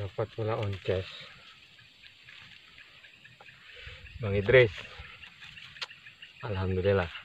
dapat pula onces. Bang Idris. Alhamdulillah.